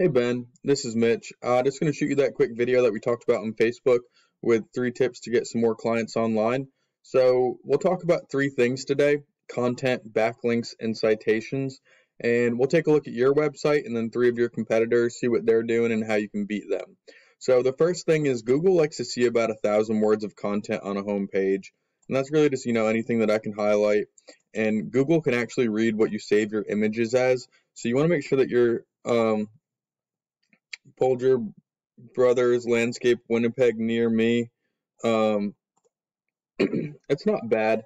Hey Ben, this is Mitch. Uh, just going to shoot you that quick video that we talked about on Facebook with three tips to get some more clients online. So we'll talk about three things today, content, backlinks, and citations. And we'll take a look at your website and then three of your competitors, see what they're doing and how you can beat them. So the first thing is Google likes to see about a thousand words of content on a home page. And that's really just, you know, anything that I can highlight. And Google can actually read what you save your images as. So you want to make sure that you're um, Bulger Brothers Landscape Winnipeg near me. Um, it's not bad.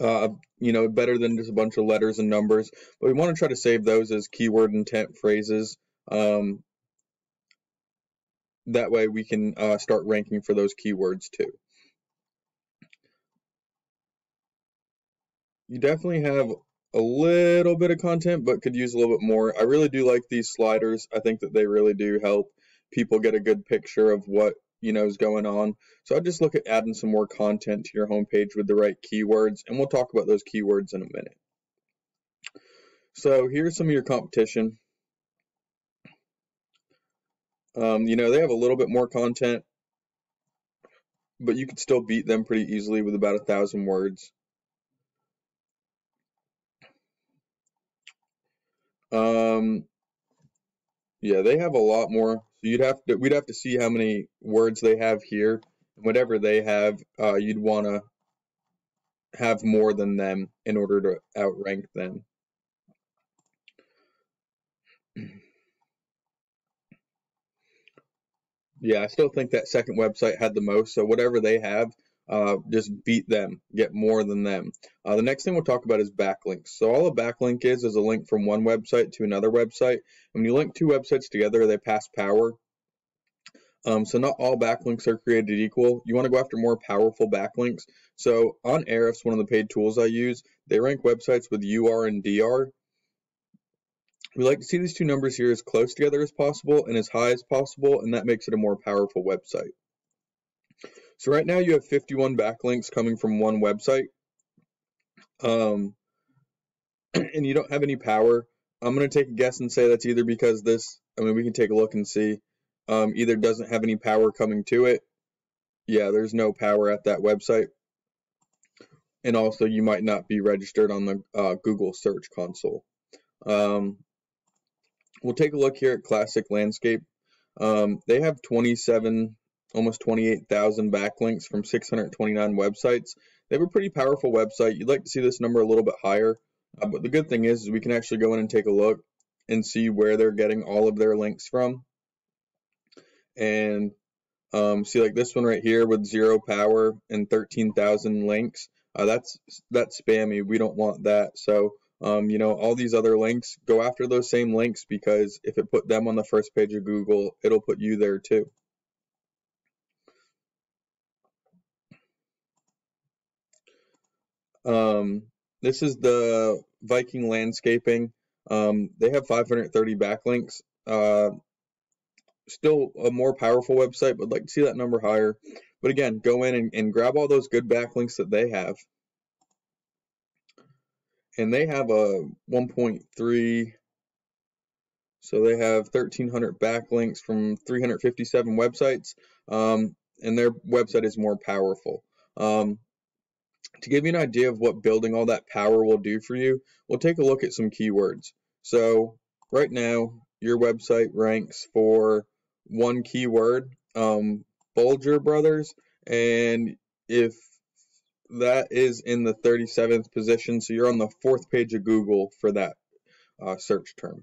Uh, you know, better than just a bunch of letters and numbers, but we want to try to save those as keyword intent phrases. Um, that way we can uh, start ranking for those keywords too. You definitely have a little bit of content, but could use a little bit more. I really do like these sliders. I think that they really do help people get a good picture of what you know is going on. So I just look at adding some more content to your homepage with the right keywords, and we'll talk about those keywords in a minute. So here's some of your competition. Um, you know, they have a little bit more content, but you could still beat them pretty easily with about a thousand words. Um, yeah, they have a lot more. So you'd have to, we'd have to see how many words they have here. And whatever they have, uh, you'd want to have more than them in order to outrank them. Yeah, I still think that second website had the most. So whatever they have, uh, just beat them, get more than them. Uh, the next thing we'll talk about is backlinks. So all a backlink is is a link from one website to another website. When you link two websites together, they pass power. Um, so not all backlinks are created equal. You want to go after more powerful backlinks. So on Ahrefs, one of the paid tools I use, they rank websites with UR and DR. We like to see these two numbers here as close together as possible and as high as possible, and that makes it a more powerful website. So right now you have 51 backlinks coming from one website. Um, and you don't have any power. I'm going to take a guess and say that's either because this, I mean, we can take a look and see, um, either doesn't have any power coming to it. Yeah, there's no power at that website. And also you might not be registered on the uh, Google Search Console. Um, we'll take a look here at Classic Landscape. Um, they have 27 almost 28,000 backlinks from 629 websites. They have a pretty powerful website. You'd like to see this number a little bit higher, uh, but the good thing is, is we can actually go in and take a look and see where they're getting all of their links from. And um, see like this one right here with zero power and 13,000 links. Uh, that's that's spammy. We don't want that. So um, you know, all these other links, go after those same links because if it put them on the first page of Google, it'll put you there too. Um, this is the Viking Landscaping. Um, they have 530 backlinks. Uh, still a more powerful website, but like to see that number higher. But again, go in and, and grab all those good backlinks that they have. And they have a 1.3, so they have 1,300 backlinks from 357 websites, um, and their website is more powerful. Um, to give you an idea of what building all that power will do for you, we'll take a look at some keywords. So right now, your website ranks for one keyword, um, Bulger Brothers, and if that is in the 37th position, so you're on the fourth page of Google for that uh, search term.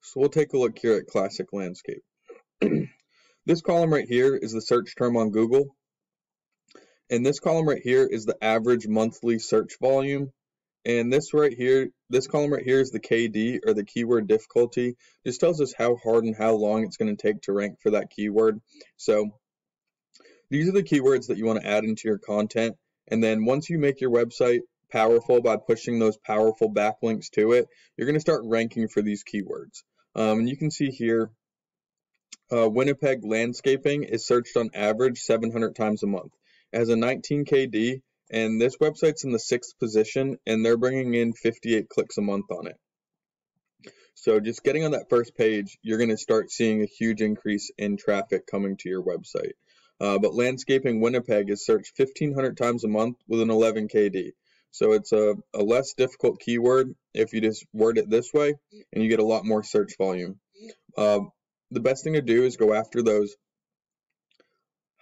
So we'll take a look here at Classic Landscape. this column right here is the search term on Google. And this column right here is the average monthly search volume. And this right here, this column right here is the KD or the keyword difficulty. This tells us how hard and how long it's going to take to rank for that keyword. So these are the keywords that you want to add into your content. And then once you make your website powerful by pushing those powerful backlinks to it, you're going to start ranking for these keywords. Um, and you can see here, uh, Winnipeg landscaping is searched on average 700 times a month. Has a 19 KD, and this website's in the sixth position, and they're bringing in 58 clicks a month on it. So just getting on that first page, you're going to start seeing a huge increase in traffic coming to your website. Uh, but landscaping Winnipeg is searched 1,500 times a month with an 11 KD. So it's a, a less difficult keyword if you just word it this way, and you get a lot more search volume. Uh, the best thing to do is go after those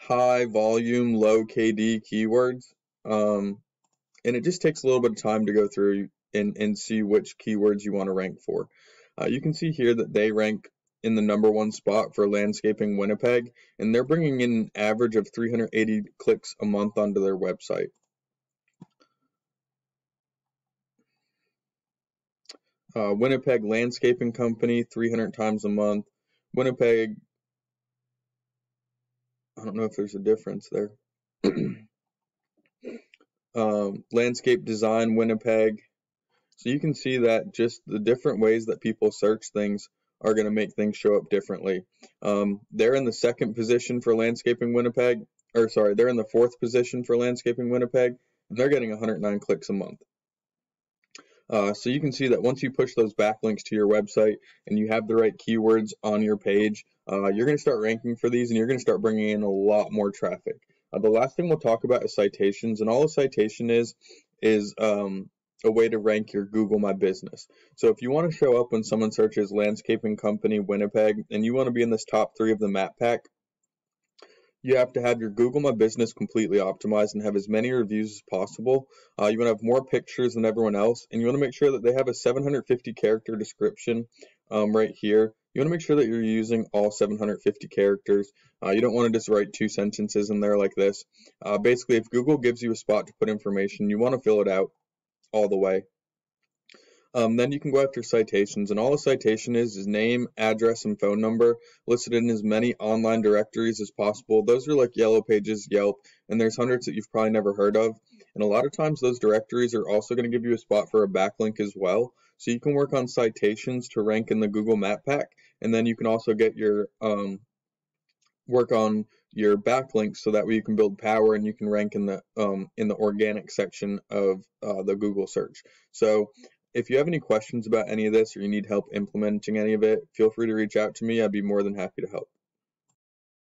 high volume, low KD keywords. Um, and it just takes a little bit of time to go through and, and see which keywords you want to rank for. Uh, you can see here that they rank in the number one spot for landscaping Winnipeg, and they're bringing in an average of 380 clicks a month onto their website. Uh, Winnipeg Landscaping Company, 300 times a month. Winnipeg, I don't know if there's a difference there. um, landscape Design Winnipeg. So you can see that just the different ways that people search things are going to make things show up differently. Um, they're in the second position for landscaping Winnipeg, or sorry, they're in the fourth position for landscaping Winnipeg, and they're getting 109 clicks a month. Uh, so you can see that once you push those backlinks to your website and you have the right keywords on your page, uh, you're going to start ranking for these and you're going to start bringing in a lot more traffic. Uh, the last thing we'll talk about is citations, and all a citation is is um, a way to rank your Google My Business. So if you want to show up when someone searches landscaping company Winnipeg and you want to be in this top three of the map pack, you have to have your Google My Business completely optimized and have as many reviews as possible. Uh, you want to have more pictures than everyone else, and you want to make sure that they have a 750 character description um, right here. You want to make sure that you're using all 750 characters. Uh, you don't want to just write two sentences in there like this. Uh, basically, if Google gives you a spot to put information, you want to fill it out all the way. Um, then you can go after citations, and all a citation is is name, address, and phone number listed in as many online directories as possible. Those are like Yellow Pages, Yelp, and there's hundreds that you've probably never heard of. And a lot of times those directories are also going to give you a spot for a backlink as well. So you can work on citations to rank in the Google Map Pack, and then you can also get your um, work on your backlinks so that way you can build power and you can rank in the um, in the organic section of uh, the Google search. So if you have any questions about any of this or you need help implementing any of it, feel free to reach out to me. I'd be more than happy to help.